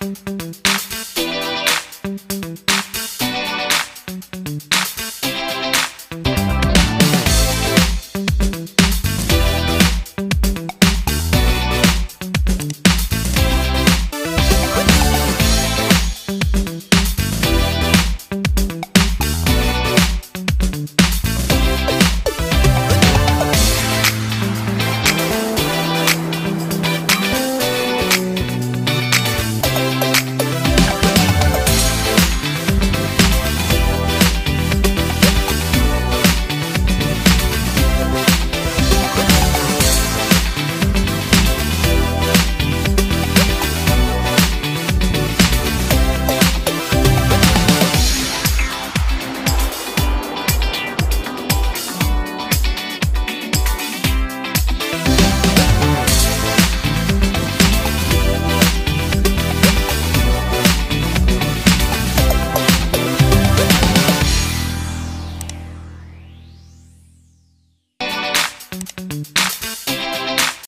Thank you. Música